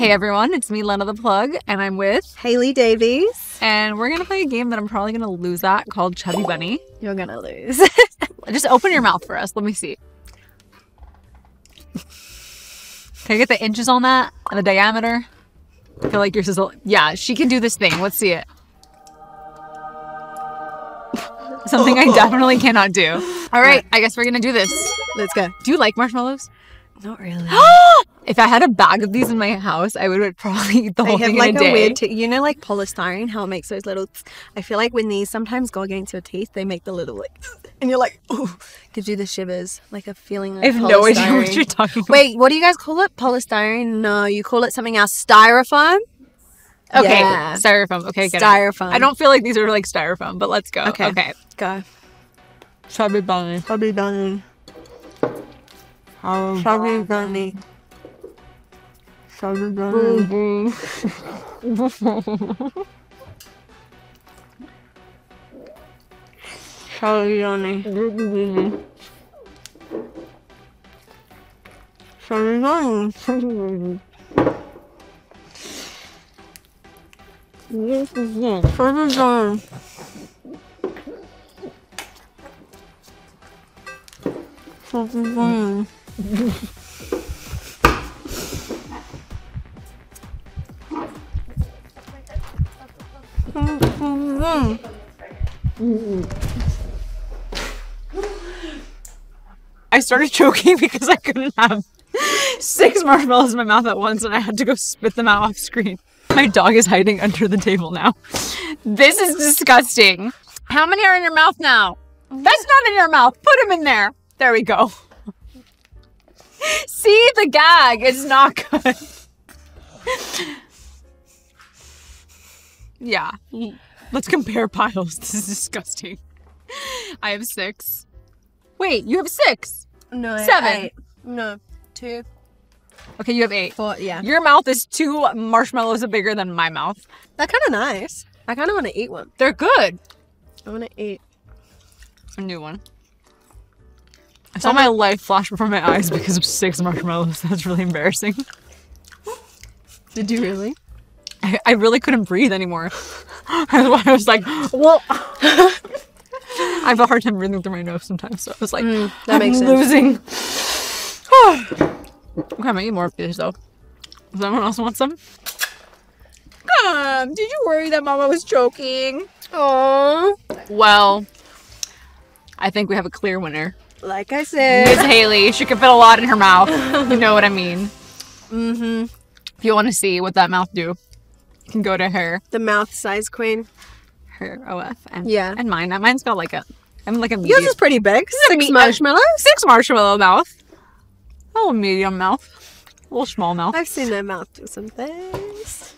Hey everyone, it's me, Lena the Plug, and I'm with, Hayley Davies. and we're gonna play a game that I'm probably gonna lose at called Chubby Bunny. You're gonna lose. Just open your mouth for us. Let me see. Can I get the inches on that and the diameter? I feel like yours is a yeah. She can do this thing. Let's see it. Something I definitely cannot do. All right, I guess we're gonna do this. Let's go. Do you like marshmallows? Not really. if I had a bag of these in my house, I would probably eat the They whole have thing like in a, a day. weird, t- you know, like polystyrene, how it makes those little. tsk- I feel like when these sometimes go against your teeth, they make the little like, and you're like, ooh, gives you the shivers, like a feeling. Like I have no idea what you're talking about. Wait, what do you guys call it? Polystyrene? No, you call it something else. Styrofoam. Okay, Yeah. styrofoam. Okay, get it. Styrofoam. I don't feel like these are like styrofoam, but let's go. Okay. Okay. go. Chubby bunny. Chubby bunny. Chubby bunny sounded better. Boo boo. Sorry, Johnny. Boo boo boo. Sorry, Johnny. This is down. Further down. Bunny. I started choking because I couldn't have six marshmallows in my mouth at once and I had to go spit them out off screen. My dog is hiding under the table now. This is disgusting. How many are in your mouth now? That's not in your mouth. Put them in there. There we go. See the gag. It's not good. yeah. Let's compare piles. This is disgusting. I have six. Wait, you have six. No, Seven. eight. No, two, Okay, you have eight. four. Yeah, Your mouth is two marshmallows bigger than my mouth. they're kind of nice. I kind of want to eat one. They're good. I want to eat. A new one. I saw my life flash before my eyes because of six marshmallows. That's really embarrassing. Did you really? I, I really couldn't breathe anymore. That's why I was like, well. I have a hard time breathing through my nose sometimes, so I was like, that I'm makes sense. losing. okay, I'm gonna eat more of these though. Does anyone else want some? Um, did you worry that Mama was choking? Oh, Well, I think we have a clear winner. like I said, Miss. Hayley. She can fit a lot in her mouth. You know what I mean. mm-hmm. If you want to see what that mouth do, can go to her The mouth size queen. her OF and Yeah. and mine. Mine's got like a I'm like a Yours is pretty big. Six marshmallows. six marshmallow mouth. A little medium mouth, a little small mouth. I've seen their mouth do some things.